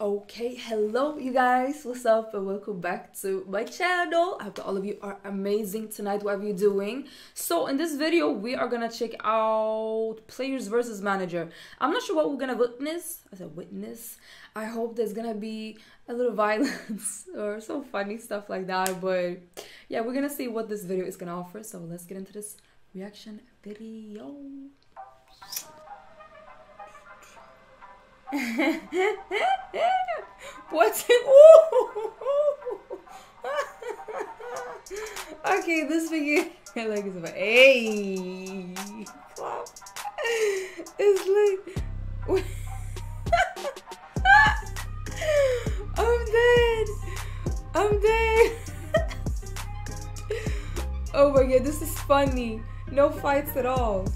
Okay, hello you guys, what's up and welcome back to my channel. I hope all of you are amazing tonight, whatever you're doing. So in this video, we are gonna check out players versus manager. I'm not sure what we're gonna witness. as a witness. I hope there's gonna be a little violence or some funny stuff like that. But yeah, we're gonna see what this video is gonna offer. So let's get into this reaction video. What's it? okay, this video like is about hey. It's like I'm dead. I'm dead. oh my god, this is funny. No fights at all.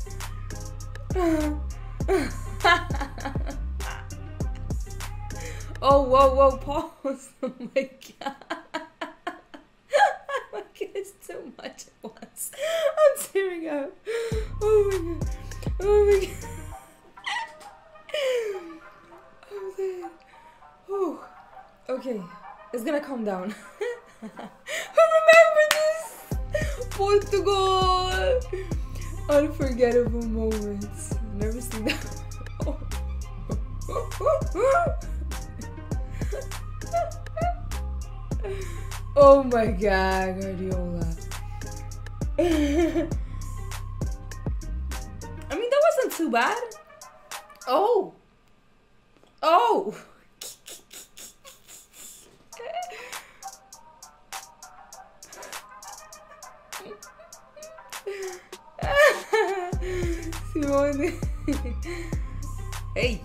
Oh, whoa, whoa, pause. Oh my god. Oh like it's too much at once. I'm tearing up. Oh my god. Oh my god. Oh. Okay. It's gonna calm down. Remember this? Portugal! Unforgettable moments. Never seen that. Oh. Oh my god, Guardiola. I mean, that wasn't too bad. Oh. Oh. Simone. hey.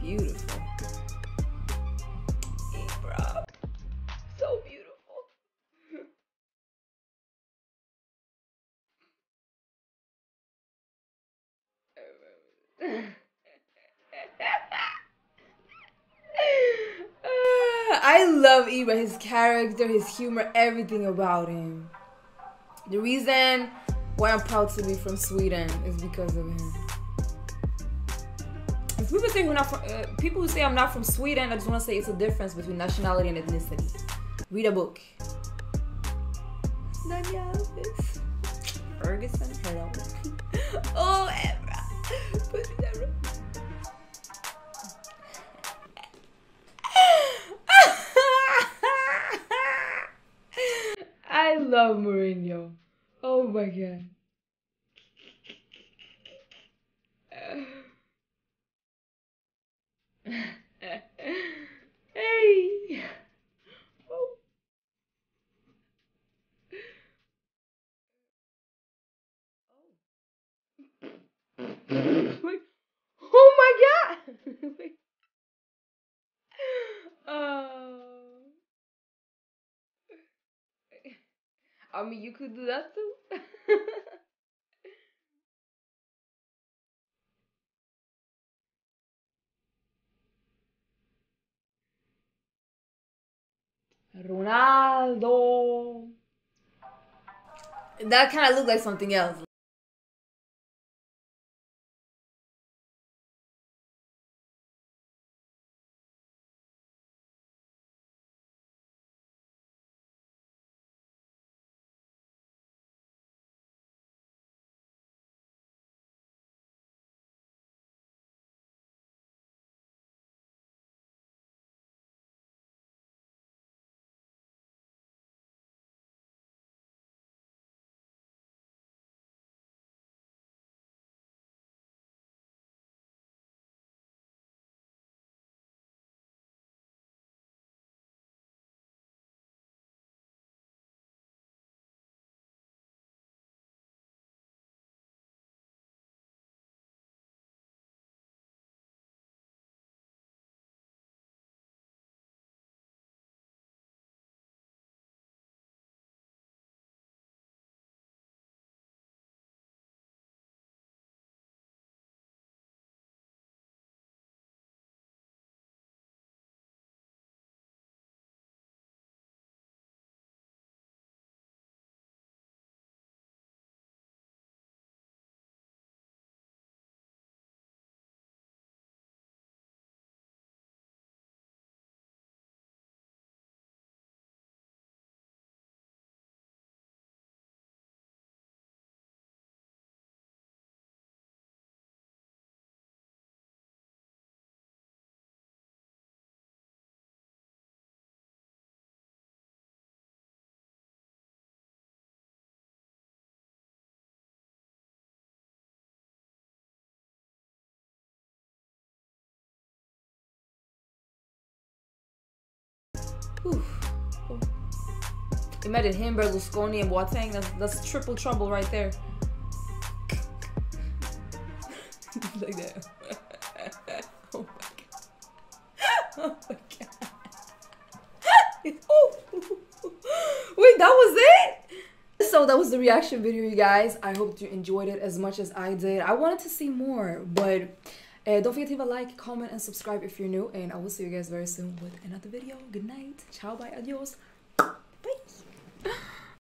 Beautiful. I love Ibra, his character, his humor, everything about him. The reason why I'm proud to be from Sweden is because of him. If people think we're not from, uh, people who say I'm not from Sweden, I just want to say it's a difference between nationality and ethnicity. Read a book. Danielle, Ferguson, hello. oh, Mourinho. Oh my god. hey. Oh. Wait. Oh my god. uh. I mean, you could do that too. Ronaldo. That kind of looked like something else. Whew. Imagine him, Berlusconi, and Boateng. That's, that's triple trouble right there. like that. oh my god. Oh my god. oh. Wait, that was it? So that was the reaction video, you guys. I hope you enjoyed it as much as I did. I wanted to see more, but uh, don't forget to leave a like, comment, and subscribe if you're new. And I will see you guys very soon with another video. Good night. Ciao, bye, adios.